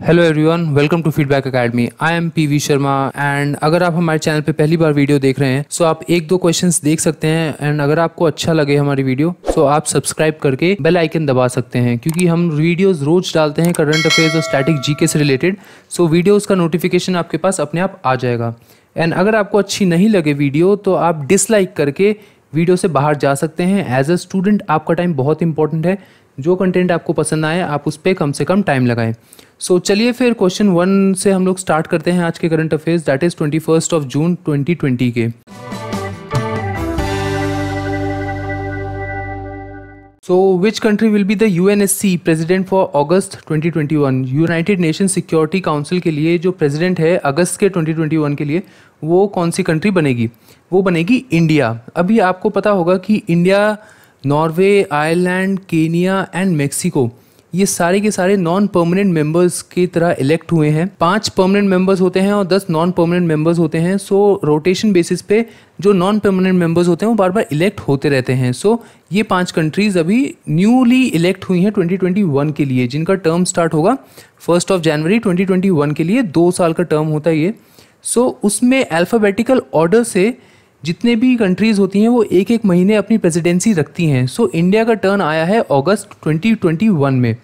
Hello everyone welcome to Feedback Academy I am P V Sharma and अगर आप हमारे channel पे पहली बार वीडियो देख रहे हैं सो आप एक दो क्वेश्चंस देख सकते हैं एंड अगर आपको अच्छा लगे हमारी वीडियो सो आप सब्सक्राइब करके बेल आइकन दबा सकते हैं क्योंकि हम वीडियोस रोज डालते हैं करंट अफेयर्स और स्टैटिक जीके से रिलेटेड सो वीडियोज़ का नोटिफिकेशन आपके पास अपने आप आ जाएगा। एंड अगर आपको अच्छी नहीं लगे वीडियो तो आप डिसलाइक करके वीडियो से बाहर जा सकते हैं। एज अ स्टूडेंट आपका टाइम बहुत इंपॉर्टेंट है। जो कंटेंट आपको पसंद आए, आप उस पर कम से कम टाइम लगाएँ। सो so, चलिए फिर क्वेश्चन वन से हम लोग स्टार्ट करते हैं आज के current affairs that is twenty first of June twenty twenty के so which country will be the U N S C president for August 2021 United Nation Security Council के लिए जो प्रेजिडेंट है अगस्त के 2021 के लिए वो कौन सी कंट्री बनेगी? वो बनेगी इंडिया अभी आपको पता होगा कि India Norway Ireland Kenya and Mexico ये सारे के सारे नॉन परमानेंट मेंबर्स की तरह इलेक्ट हुए हैं। पाँच परमानेंट मेंबर्स होते हैं और दस नॉन परमानेंट मेंबर्स होते हैं। सो रोटेशन बेसिस पे जो नॉन परमानेंट मेंबर्स होते हैं वो बार बार इलेक्ट होते रहते हैं। सो so, ये पाँच कंट्रीज़ अभी न्यूली इलेक्ट हुई हैं 2021 के लिए। जिनका टर्म स्टार्ट होगा फ़र्स्ट ऑफ़ जनवरी 2021 के लिए। दो साल का टर्म होता है ये। सो so, उसमें अल्फ़ाबेटिकल ऑर्डर से जितने भी कंट्रीज़ होती हैं वो एक एक महीने अपनी प्रेसिडेंसी रखती हैं। सो so, इंडिया का टर्न आया है अगस्त 2021 में।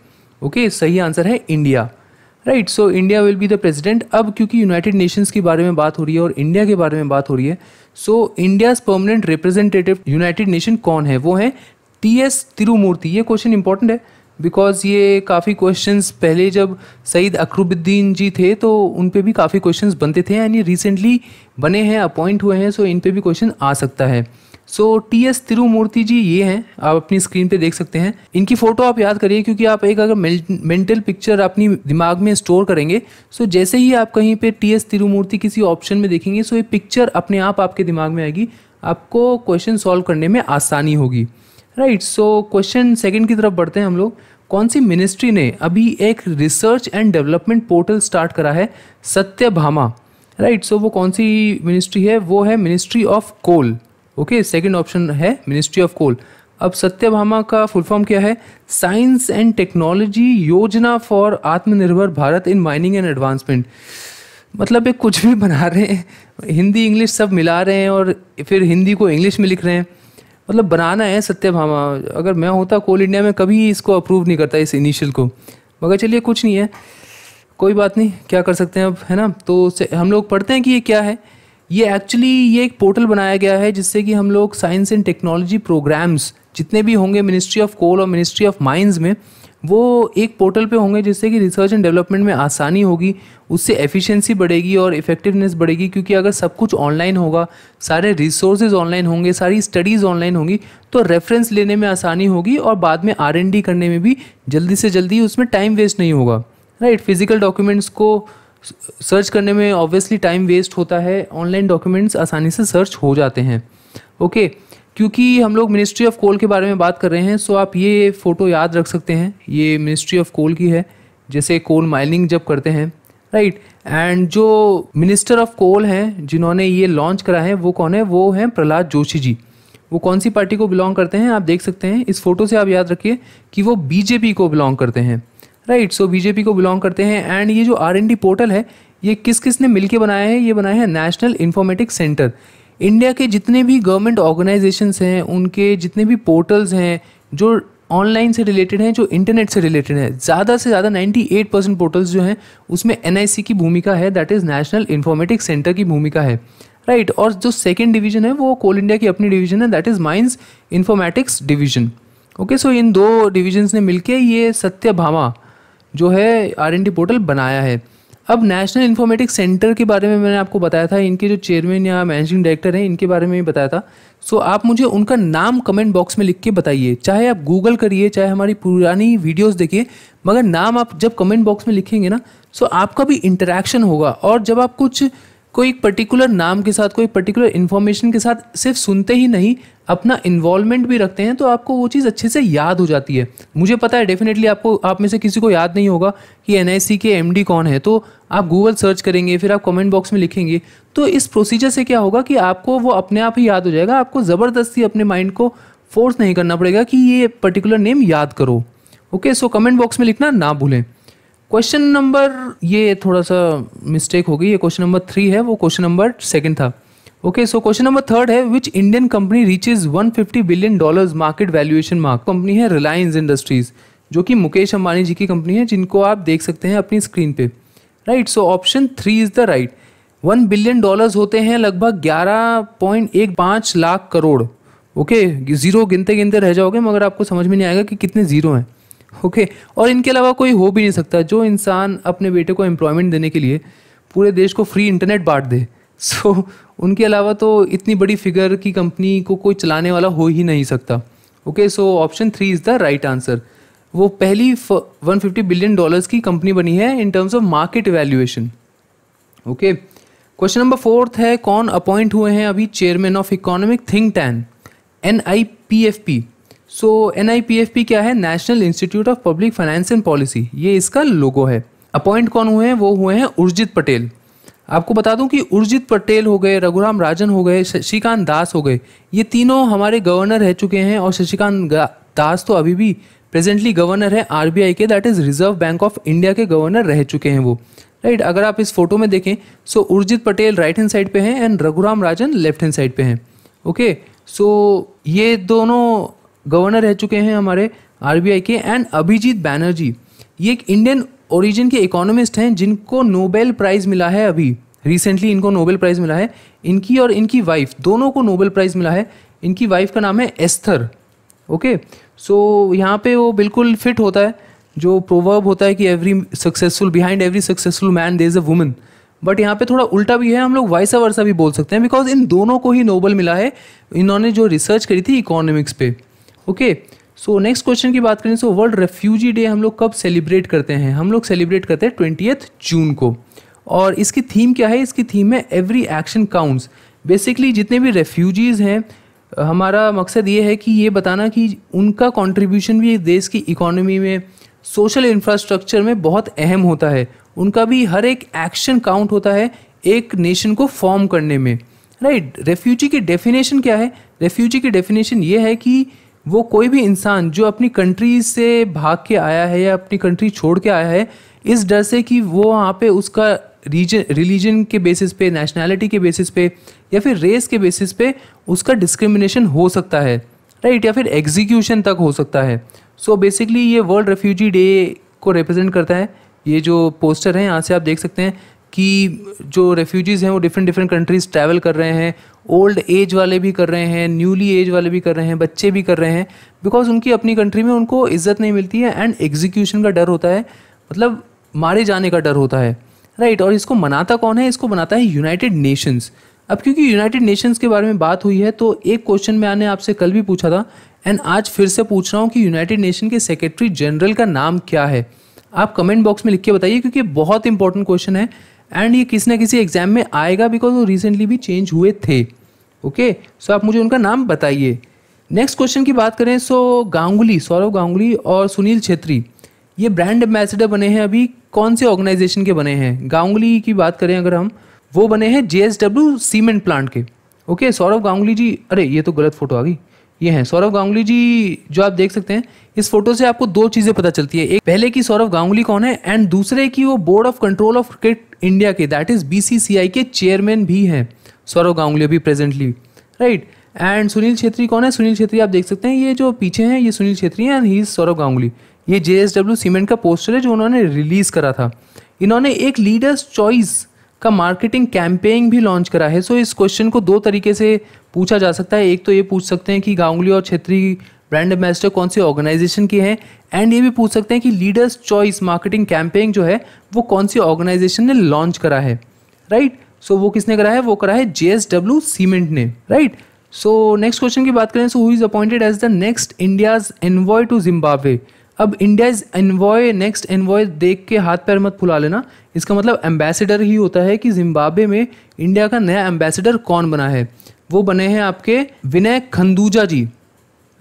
ओके okay, सही आंसर है India right so India will be the president अब क्योंकि यूनाइटेड नेशंस के बारे में बात हो रही है और इंडिया के बारे में बात हो रही है so India permanent representative United Nation कौन है? वो है टी एस तिरुमूर्ति ये क्वेश्चन इंपॉर्टेंट है बिकॉज़ ये काफ़ी क्वेश्चन पहले जब सईद अकरुबुद्दीन जी थे तो उन पर भी काफ़ी क्वेश्चन बनते थे यानी रिसेंटली बने हैं अपॉइंट हुए हैं सो इन पर भी क्वेश्चन आ सकता है। So T S Tirumurti ji ये हैं। आप अपनी स्क्रीन पे देख सकते हैं। इनकी फ़ोटो आप याद करिए, क्योंकि आप एक अगर मेंटल पिक्चर अपनी दिमाग में स्टोर करेंगे सो जैसे ही आप कहीं पे टी एस तिरुमूर्ति किसी ऑप्शन में देखेंगे सो ये पिक्चर अपने आप आपके दिमाग में आएगी। आपको क्वेश्चन सॉल्व करने में आसानी होगी। राइट सो क्वेश्चन सेकेंड की तरफ़ बढ़ते हैं हम लोग। कौन सी मिनिस्ट्री ने अभी एक research and development portal start करा है? सत्य भामा राइट सो वो कौन सी मिनिस्ट्री है? वो है ministry of coal okay second option है मिनिस्ट्री ऑफ़ कोल अब सत्यभामा का फुल फॉर्म क्या है? Science and technology Yojana for Atmanirbhar Bharat in mining and advancement मतलब एक कुछ भी बना रहे हैं, हिंदी, इंग्लिश सब मिला रहे हैं और फिर हिंदी को इंग्लिश में लिख रहे हैं। मतलब बनाना है सत्यभामा अगर मैं होता कोल इंडिया में कभी इसको अप्रूव नहीं करता, इस इनिशियल को। मगर चलिए, कुछ नहीं है। कोई बात नहीं, क्या कर सकते हैं अब, है ना? तो हम लोग पढ़ते हैं कि ये क्या है? ये एक्चुअली ये एक पोर्टल बनाया गया है जिससे कि हम लोग साइंस एंड टेक्नोलॉजी प्रोग्राम्स जितने भी होंगे मिनिस्ट्री ऑफ़ कोल और मिनिस्ट्री ऑफ़ माइंस में, वो एक पोर्टल पे होंगे जिससे कि रिसर्च एंड डेवलपमेंट में आसानी होगी, उससे एफिशिएंसी बढ़ेगी और इफेक्टिवनेस बढ़ेगी। क्योंकि अगर सब कुछ ऑनलाइन होगा, सारे रिसोर्सेज ऑनलाइन होंगे, सारी स्टडीज़ ऑनलाइन होंगी तो रेफरेंस लेने में आसानी होगी और बाद में आरएनडी करने में भी जल्दी से जल्दी उसमें टाइम वेस्ट नहीं होगा। राइट फ़िज़िकल डॉक्यूमेंट्स को सर्च करने में ऑब्वियसली टाइम वेस्ट होता है ऑनलाइन डॉक्यूमेंट्स आसानी से सर्च हो जाते हैं। ओके क्योंकि हम लोग मिनिस्ट्री ऑफ़ कोल के बारे में बात कर रहे हैं सो आप ये फ़ोटो याद रख सकते हैं। ये मिनिस्ट्री ऑफ़ कोल की है, जैसे कोल माइनिंग जब करते हैं राइट एंड जो मिनिस्टर ऑफ़ कोल हैं, जिन्होंने ये लॉन्च करा है, वो कौन है? वो हैं प्रहलाद जोशी जी। वो कौन सी पार्टी को बिलोंग करते हैं? आप देख सकते हैं। इस फ़ोटो से आप याद रखिए कि वो बीजेपी को बिलोंग करते हैं। राइट सो बीजेपी को बिलोंग करते हैं एंड ये जो आर एन डी पोर्टल है ये किस किस ने मिलकर बनाया है? ये बनाया है नेशनल इन्फॉर्मेटिक्स सेंटर इंडिया के जितने भी गवर्नमेंट ऑर्गेनाइजेशंस हैं उनके जितने भी पोर्टल्स हैं जो ऑनलाइन से रिलेटेड हैं जो इंटरनेट से रिलेटेड हैं ज़्यादा से ज़्यादा 98 परसेंट पोर्टल्स जो हैं उसमें एनआईसी की भूमिका है that is National Informatics Centre की भूमिका है. राइट right, और जो सेकेंड डिवीज़न है वो कोल इंडिया की अपनी डिवीज़न है that is mines informatics division okay so इन दो डिविजन्स ने मिलकर ये सत्य भामा जो है आर पोर्टल बनाया है। अब नेशनल इन्फॉर्मेटिक सेंटर के बारे में मैंने आपको बताया था इनके जो चेयरमैन या मैनेजिंग डायरेक्टर हैं इनके बारे में भी बताया था। सो so, आप मुझे उनका नाम कमेंट बॉक्स में लिख के बताइए। चाहे आप गूगल करिए चाहे हमारी पुरानी वीडियोस देखिए मगर नाम आप जब कमेंट बॉक्स में लिखेंगे ना सो so आपका भी इंटरेक्शन होगा। और जब आप कुछ कोई पर्टिकुलर नाम के साथ, कोई पर्टिकुलर इन्फॉर्मेशन के साथ सिर्फ़ सुनते ही नहीं, अपना इन्वॉल्वमेंट भी रखते हैं तो आपको वो चीज़ अच्छे से याद हो जाती है। मुझे पता है डेफिनेटली आपको, आप में से किसी को याद नहीं होगा कि एनआईसी के एमडी कौन है। तो आप गूगल सर्च करेंगे, फिर आप कमेंट बॉक्स में लिखेंगे तो इस प्रोसीजर से क्या होगा कि आपको वो अपने आप ही याद हो जाएगा। आपको ज़बरदस्ती अपने माइंड को फोर्स नहीं करना पड़ेगा कि ये पर्टिकुलर नेम याद करो। ओके सो कमेंट बॉक्स में लिखना ना भूलें। क्वेश्चन नंबर ये थोड़ा सा मिस्टेक हो गई ये क्वेश्चन नंबर थ्री है वो क्वेश्चन नंबर सेकंड था। Okay so question number third है which Indian company reaches 150 billion dollars market valuation mark company है रिलायंस इंडस्ट्रीज़ जो कि मुकेश अंबानी जी की कंपनी है जिनको आप देख सकते हैं अपनी स्क्रीन पे। Right so option three is the right one billion dollars होते हैं लगभग ग्यारह पॉइंट एक पाँच lakh crore. Okay okay, zero गिनते गिनते रह जाओगे मगर आपको समझ में नहीं आएगा कि कितने ज़ीरो हैं। ओके और इनके अलावा कोई हो भी नहीं सकता जो इंसान अपने बेटे को एम्प्लॉयमेंट देने के लिए पूरे देश को फ्री इंटरनेट बांट दे। सो so, उनके अलावा तो इतनी बड़ी फिगर की कंपनी को कोई चलाने वाला हो ही नहीं सकता। Okay so option three is the right answer वो पहली 150 बिलियन डॉलर्स की कंपनी बनी है in terms of market valuation okay question number fourth है कौन अपॉइंट हुए हैं अभी chairman of economic think tank N I P F P so N I P F P क्या है? National Institute of Public Finance and Policy ये इसका लोगो है। अपॉइंट कौन हुए हैं? वो हुए हैं उर्जित पटेल आपको बता दूँ कि उर्जित पटेल हो गए रघुराम राजन हो गए शशिकांत दास हो गए। ये तीनों हमारे गवर्नर रह चुके हैं और शशिकांत दास तो अभी भी प्रेजेंटली गवर्नर है आरबीआई के। That is Reserve Bank of India के गवर्नर रह चुके हैं वो। राइट right, अगर आप इस फ़ोटो में देखें so Urjit Patel right hand side पे हैं and Raghuram Rajan left hand side पे हैं। ओके सो ये दोनों गवर्नर रह चुके हैं हमारे आरबीआई के एंड अभिजीत बैनर्जी। ये एक इंडियन ओरिजिन के इकोनॉमिस्ट हैं जिनको नोबेल प्राइज़ मिला है अभी। रिसेंटली इनको नोबेल प्राइज़ मिला है। इनकी और इनकी वाइफ दोनों को नोबेल प्राइज़ मिला है। इनकी वाइफ का नाम है एस्थर ओके सो यहाँ पे वो बिल्कुल फिट होता है। जो प्रोवर्ब होता है कि every successful behind every successful man there is a woman but यहाँ पे थोड़ा उल्टा भी है। हम लोग वाइसा वर्सा भी बोल सकते हैं। बिकॉज़ इन दोनों को ही नोबल मिला है। इन्होंने जो रिसर्च करी थी इकोनॉमिक्स पे। ओके सो नेक्स्ट क्वेश्चन की बात करें सो वर्ल्ड रेफ्यूजी डे हम लोग कब सेलिब्रेट करते हैं? हम लोग सेलिब्रेट करते हैं ट्वेंटी जून को। और इसकी थीम क्या है? इसकी थीम है एवरी एक्शन काउंट्स बेसिकली जितने भी रेफ्यूजीज़ हैं, हमारा मकसद ये है कि ये बताना कि उनका कंट्रीब्यूशन भी देश की इकोनॉमी में सोशल इंफ्रास्ट्रक्चर में बहुत अहम होता है। उनका भी हर एक एक्शन काउंट होता है एक नेशन को फॉर्म करने में। Right right? रेफ्यूजी की डेफिनेशन क्या है? रेफ्यूजी की डेफिनेशन ये है कि वो कोई भी इंसान जो अपनी कंट्री से भाग के आया है या अपनी कंट्री छोड़ के आया है, इस डर से कि वो वहाँ पे उसका रीजन रिलीजन के बेसिस पे नेशनैलिटी के बेसिस पे, या फिर रेस के बेसिस पे उसका डिस्क्रिमिनेशन हो सकता है राइट या फिर एग्जीक्यूशन तक हो सकता है। सो so बेसिकली ये वर्ल्ड रेफ्यूजी डे को रिप्रेजेंट करता है। ये जो पोस्टर है, यहाँ से आप देख सकते हैं। कि जो रेफ्यूजीज़ हैं वो डिफरेंट डिफरेंट कंट्रीज़ ट्रैवल कर रहे हैं ओल्ड एज वाले भी कर रहे हैं न्यूली एज वाले भी कर रहे हैं बच्चे भी कर रहे हैं बिकॉज़ उनकी अपनी कंट्री में उनको इज़्ज़त नहीं मिलती है एंड एग्जीक्यूशन का डर होता है मतलब मारे जाने का डर होता है। राइट right, और इसको मनाता कौन है? इसको बनाता है यूनाइटेड नेशंस अब क्योंकि यूनाइटेड नेशंस के बारे में बात हुई है तो एक क्वेश्चन मैंने आपसे कल भी पूछा था एंड आज फिर से पूछ रहा हूँ कि यूनाइटेड नेशन के सेक्रेटरी जनरल का नाम क्या है? आप कमेंट बॉक्स में लिख के बताइए क्योंकि बहुत इंपॉर्टेंट क्वेश्चन है। एंड ये किसी ना किसी एग्ज़ाम में आएगा बिकॉज़ वो रिसेंटली भी चेंज हुए थे। ओके सो आप मुझे उनका नाम बताइए। नेक्स्ट क्वेश्चन की बात करें सो गांगुली, सौरव गांगुली और सुनील छेत्री। ये ब्रांड एम्बेसडर बने हैं अभी। कौन से ऑर्गेनाइजेशन के बने हैं? गांगुली की बात करें अगर हम, वो बने हैं जेएसडब्ल्यू सीमेंट प्लांट के। ओके सौरव गांगुली जी, अरे, ये तो गलत फ़ोटो आ गई। ये हैं, सौरव गांगुली जी, जो आप देख सकते हैं, इस फ़ोटो से आपको दो चीज़ें पता चलती है। एक, पहले की सौरव गांगुली कौन है? एंड दूसरे की वो board of control of cricket India के दैट इज़ बीसीसीआई के चेयरमैन भी हैं. सौरव गांगुली अभी presently right and Sunil Chhetri कौन है? सुनील छेत्री आप देख सकते हैं ये जो पीछे हैं ये सुनील छेत्री एंड ही सौरव गांगुली ये जे सीमेंट का पोस्टर है जो उन्होंने रिलीज़ करा था. इन्होंने एक लीडर्स चॉइस का मार्केटिंग कैंपेन भी लॉन्च करा है. सो so, इस क्वेश्चन को दो तरीके से पूछा जा सकता है. एक तो ये पूछ सकते हैं कि गांगुली और छेत्री ब्रांड एम्बेसडर कौन सी ऑर्गेनाइजेशन की हैं? एंड ये भी पूछ सकते हैं कि लीडर्स चॉइस मार्केटिंग कैंपेन जो है वो कौन सी ऑर्गेनाइजेशन ने लॉन्च करा है? Right right? सो so, वो किसने करा है? वो करा है जेएसडब्ल्यू सीमेंट ने। राइट सो नेक्स्ट क्वेश्चन की बात करें so who is appointed as the next India's envoy to Zimbabwe अब इंडियाज एनवॉय नेक्स्ट एनवॉय देख के हाथ पैर मत फुला लेना। इसका मतलब एम्बेसडर ही होता है कि जिम्बाब्वे में इंडिया का नया एम्बेसडर कौन बना है? वो बने हैं आपके विनय खंदूजा जी।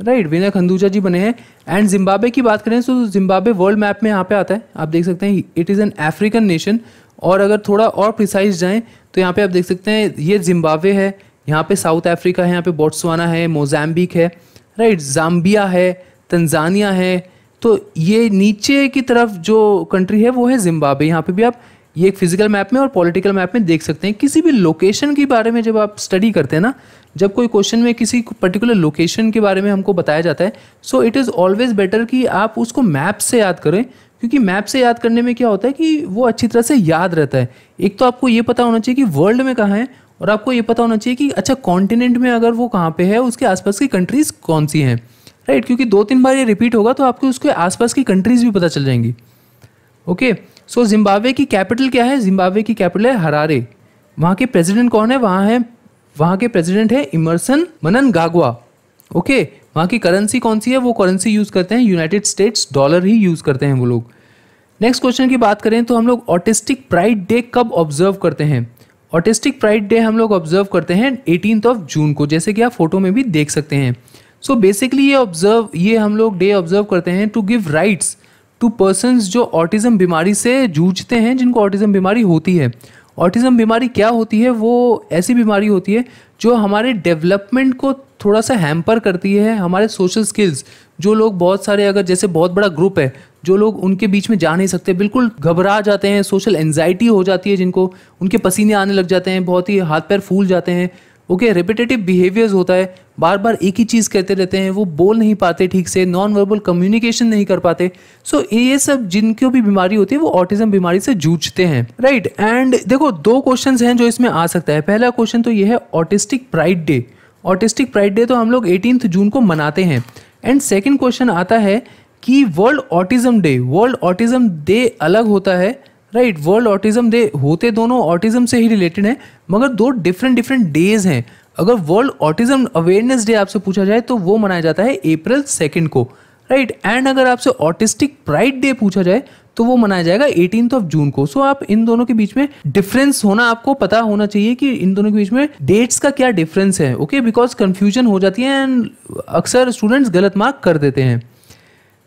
राइट विनय खंदूजा जी बने हैं। एंड जिम्बाब्वे की बात करें तो जिम्बाब्वे वर्ल्ड मैप में यहाँ पे आता है। आप देख सकते हैं it is an African nation और अगर थोड़ा और प्रिसाइज जाएँ तो यहाँ पे आप देख सकते हैं, ये जिम्बाब्वे है। यहाँ पे साउथ अफ्रीका है, यहाँ पे बोट्सवाना है मोजाम्बिक है। राइट जाम्बिया है तंजानिया है। तो ये नीचे की तरफ़ जो कंट्री है, वो है जिम्बाब्वे यहाँ पे भी आप ये एक फ़िज़िकल मैप में और पॉलिटिकल मैप में देख सकते हैं। किसी भी लोकेशन के बारे में जब आप स्टडी करते हैं ना, जब कोई क्वेश्चन में किसी पर्टिकुलर लोकेशन के बारे में हमको बताया जाता है so it is always better कि आप उसको मैप से याद करें, क्योंकि मैप से याद करने में क्या होता है कि वो अच्छी तरह से याद रहता है। एक तो आपको ये पता होना चाहिए कि वर्ल्ड में कहाँ है, और आपको ये पता होना चाहिए कि अच्छा कॉन्टिनेंट में अगर वो कहाँ पे है, उसके आसपास की कंट्रीज़ कौन सी हैं? राइट क्योंकि दो तीन बार ये रिपीट होगा तो आपको उसके आसपास की कंट्रीज़ भी पता चल जाएँगी। ओके सो जिम्बाब्वे की कैपिटल क्या है? जिम्बाब्वे की कैपिटल है हरारे वहाँ के प्रेसिडेंट कौन है? वहाँ है, वहाँ के प्रेसिडेंट है इमरसन मनन गागवा ओके वहाँ की करेंसी कौन सी है? वो करेंसी यूज़ करते हैं। यूनाइटेड स्टेट्स डॉलर ही यूज़ करते हैं वो लोग. नेक्स्ट क्वेश्चन की बात करें तो हम लोग ऑटिस्टिक प्राइड डे कब ऑब्ज़र्व करते हैं? ऑटिस्टिक प्राइड डे हम लोग ऑब्ज़र्व करते हैं एटीन ऑफ़ जून को, जैसे कि आप फ़ोटो में भी देख सकते हैं. सो so बेसिकली ये ऑब्ज़र्व ये हम लोग डे ऑब्ज़र्व करते हैं to give rights to persons जो ऑटिज्म बीमारी से जूझते हैं, जिनको ऑटिज्म बीमारी होती है। ऑटिज्म बीमारी क्या होती है? वो ऐसी बीमारी होती है जो हमारे डेवलपमेंट को थोड़ा सा हैम्पर करती है, हमारे सोशल स्किल्स। जो लोग बहुत सारे, अगर जैसे बहुत बड़ा ग्रुप है, जो लोग उनके बीच में जा नहीं सकते, बिल्कुल घबरा जाते हैं, सोशल एनजाइटी हो जाती है जिनको। उनके पसीने आने लग जाते हैं, बहुत ही हाथ पैर फूल जाते हैं। ओके रिपीटेटिव बिहेवियर्स होता है बार बार एक ही चीज़ कहते रहते हैं वो बोल नहीं पाते ठीक से नॉन वर्बल कम्युनिकेशन नहीं कर पाते। सो so, ये सब जिनको भी बीमारी होती है वो ऑटिज्म बीमारी से जूझते हैं। Right right? एंड देखो दो क्वेश्चन हैं जो इसमें आ सकता है। पहला क्वेश्चन तो ये है autistic pride day autistic pride day तो हम लोग एटीन जून को मनाते हैं। एंड सेकेंड क्वेश्चन आता है कि world autism day world autism day अलग होता है राइट वर्ल्ड ऑटिज्म डे होते दोनों ऑटिज्म से ही रिलेटेड हैं मगर दो डिफरेंट डिफरेंट डेज़ हैं। अगर वर्ल्ड ऑटिज्म अवेयरनेस डे आपसे पूछा जाए तो वो मनाया जाता है अप्रैल सेकेंड को। Right right? एंड अगर आपसे ऑटिस्टिक प्राइड डे पूछा जाए तो वो मनाया जाएगा एटीन ऑफ़ जून को। सो so, आप इन दोनों के बीच में डिफरेंस होना आपको पता होना चाहिए कि इन दोनों के बीच में डेट्स का क्या डिफरेंस है ओके बिकॉज़ कंफ्यूजन हो जाती है एंड अक्सर स्टूडेंट्स गलत मार्क कर देते हैं।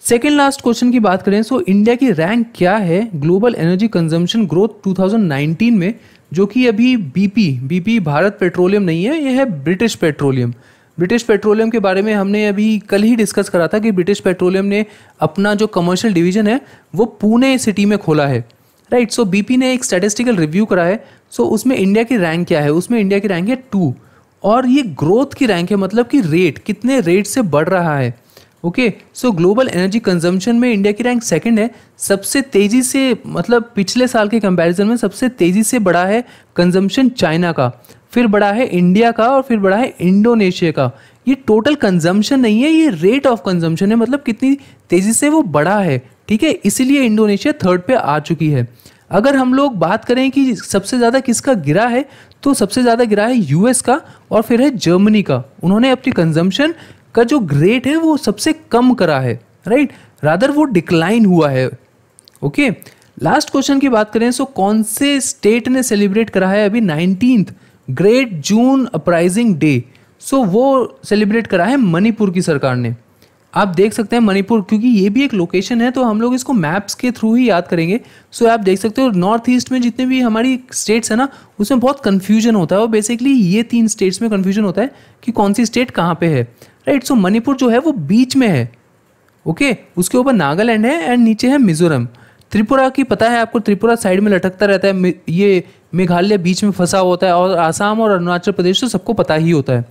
सेकेंड लास्ट क्वेश्चन की बात करें सो इंडिया की रैंक क्या है ग्लोबल एनर्जी कंजम्पशन ग्रोथ 2019 में, जो कि अभी बीपी बीपी भारत पेट्रोलियम नहीं है यह है ब्रिटिश पेट्रोलियम ब्रिटिश पेट्रोलियम के बारे में हमने अभी कल ही डिस्कस करा था कि ब्रिटिश पेट्रोलियम ने अपना जो कमर्शियल डिवीज़न है, वो पुणे सिटी में खोला है. राइट सो बीपी ने एक स्टैटिस्टिकल रिव्यू करा है सो so उसमें इंडिया की रैंक क्या है? उसमें इंडिया की रैंक है टू और ये ग्रोथ की रैंक है मतलब कि रेट कितने रेट से बढ़ रहा है? Okay so global energy consumption में इंडिया की रैंक सेकंड है. सबसे तेज़ी से मतलब पिछले साल के कंपैरिजन में सबसे तेज़ी से बढ़ा है कंजम्पशन चाइना का. फिर बढ़ा है इंडिया का और फिर बढ़ा है इंडोनेशिया का. ये टोटल कंजम्पशन नहीं है, ये रेट ऑफ़ कंजम्पशन है. मतलब कितनी तेज़ी से वो बढ़ा है. ठीक है? इसीलिए इंडोनेशिया थर्ड पे आ चुकी है. अगर हम लोग बात करें कि सबसे ज़्यादा किसका गिरा है तो सबसे ज़्यादा गिरा है यूएस का और फिर है जर्मनी का. उन्होंने अपनी कंजम्पशन का जो ग्रेट है वो सबसे कम करा है राइट रादर वो डिक्लाइन हुआ है। ओके लास्ट क्वेश्चन की बात करें सो कौन से स्टेट ने सेलिब्रेट करा है अभी nineteen great June uprising day so वो सेलिब्रेट करा है मणिपुर की सरकार ने। आप देख सकते हैं मणिपुर, क्योंकि ये भी एक लोकेशन है तो हम लोग इसको मैप्स के थ्रू ही याद करेंगे। सो आप देख सकते हो नॉर्थ ईस्ट में जितने भी हमारी स्टेट्स है ना, उसमें बहुत कन्फ्यूज़न होता है। और बेसिकली ये तीन स्टेट्स में कन्फ्यूज़न होता है कि कौन सी स्टेट कहाँ पर है। राइट सो मणिपुर जो है, वो बीच में है। Okay okay? उसके ऊपर नागालैंड है एंड नीचे है मिजोरम। त्रिपुरा की पता है आपको, त्रिपुरा साइड में लटकता रहता है ये मेघालय बीच में फंसा होता है। और आसाम और अरुणाचल प्रदेश तो सबको पता ही होता है।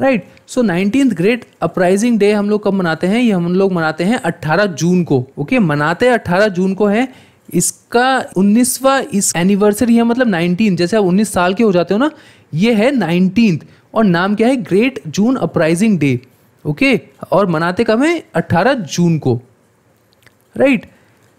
Right so nineteen great uprising day हम लोग कब मनाते हैं? ये हम लोग मनाते हैं 18 जून को। Okay okay? मनाते हैं 18 जून को है। इसका उन्नीसवा इस एनिवर्सरी है मतलब 19 जैसे आप 19 साल के हो जाते हो ना, ये है नाइनटीन। और नाम क्या है? Great June uprising day okay और मनाते कब है? 18 जून को। राइट?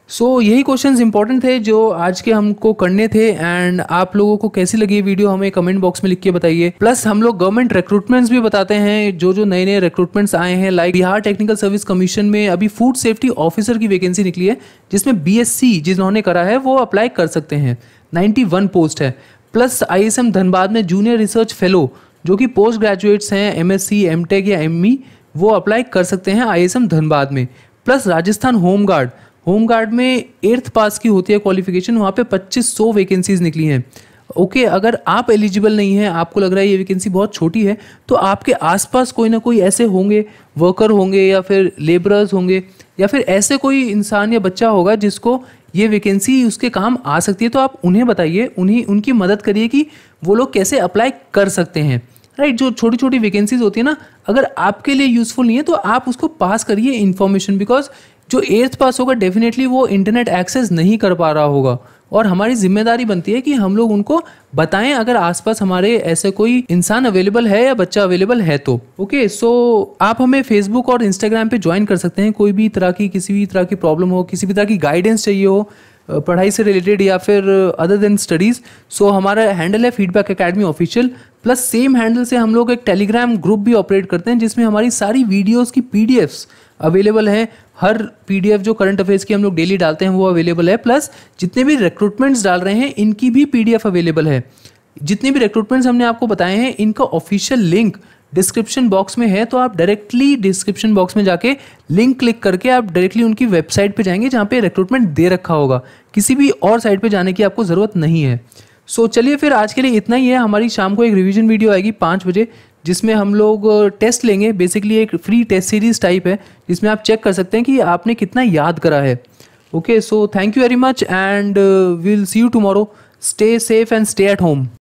सो so, यही क्वेश्चंस इंपॉर्टेंट थे जो आज के हमको करने थे एंड आप लोगों को कैसी लगी वीडियो हमें कमेंट बॉक्स में लिख के बताइए। प्लस हम लोग गवर्नमेंट रिक्रूटमेंट्स भी बताते हैं। जो जो नए नए रिक्रूटमेंट्स आए हैं like Bihar technical service commission में अभी फ़ूड सेफ्टी ऑफिसर की वैकेंसी निकली है जिसमें बीएससी जिन्होंने करा है वो अप्लाई कर सकते हैं। नाइन्टी पोस्ट है। प्लस आई धनबाद में जूनियर रिसर्च फेलो जो कि पोस्ट ग्रेजुएट्स हैं एम एस या एम e, वो अप्लाई कर सकते हैं आई धनबाद में। Plus Rajasthan home guard home guard में एट्थ पास की होती है क्वालिफिकेशन वहाँ पे पच्चीस सौ वैकेंसीज निकली हैं। ओके okay, अगर आप एलिजिबल नहीं हैं आपको लग रहा है ये वैकेंसी बहुत छोटी है तो आपके आसपास कोई ना कोई ऐसे होंगे वर्कर होंगे या फिर लेबरर्स होंगे या फिर ऐसे कोई इंसान या बच्चा होगा जिसको ये वैकेंसी उसके काम आ सकती है। तो आप उन्हें बताइए उन्हीं उनकी मदद करिए कि वो लोग कैसे अप्लाई कर सकते हैं। राइट जो छोटी छोटी वैकेंसीज होती है ना अगर आपके लिए यूज़फुल नहीं है तो आप उसको पास करिए इन्फॉर्मेशन बिकॉज़ जो एट्थ पास होगा डेफिनेटली वो इंटरनेट एक्सेस नहीं कर पा रहा होगा। और हमारी ज़िम्मेदारी बनती है कि हम लोग उनको बताएँ अगर आसपास हमारे ऐसे कोई इंसान अवेलेबल है या बच्चा अवेलेबल है तो। ओके okay, सो so आप हमें फेसबुक और इंस्टाग्राम पे ज्वाइन कर सकते हैं। कोई भी तरह की किसी भी तरह की प्रॉब्लम हो किसी भी तरह की गाइडेंस चाहिए हो पढ़ाई से रिलेटेड या फिर अदर देन स्टडीज़ सो हमारा हैंडल है feedback academy official plus same handle से हम लोग एक टेलीग्राम ग्रुप भी ऑपरेट करते हैं जिसमें हमारी सारी वीडियोज़ की पीडीएफ्स अवेलेबल हैं। हर पीडीएफ जो करंट अफेयर्स की हम लोग डेली डालते हैं वो अवेलेबल है। प्लस जितने भी रिक्रूटमेंट्स डाल रहे हैं इनकी भी पीडीएफ अवेलेबल है। जितने भी रिक्रूटमेंट्स हमने आपको बताए हैं इनका ऑफिशियल लिंक डिस्क्रिप्शन बॉक्स में है। तो आप डायरेक्टली डिस्क्रिप्शन बॉक्स में जाके लिंक क्लिक करके आप डायरेक्टली उनकी वेबसाइट पे जाएँगे जहाँ पे रिक्रूटमेंट दे रखा होगा। किसी भी और साइट पे जाने की आपको ज़रूरत नहीं है। सो so, चलिए फिर आज के लिए इतना ही है। हमारी शाम को एक रिवीजन वीडियो आएगी पाँच बजे। जिसमें हम लोग टेस्ट लेंगे। बेसिकली एक फ्री टेस्ट सीरीज़ टाइप है, जिसमें आप चेक कर सकते हैं कि आपने कितना याद करा है। Okay so thank you very much and we'll see you tomorrow stay safe and stay at home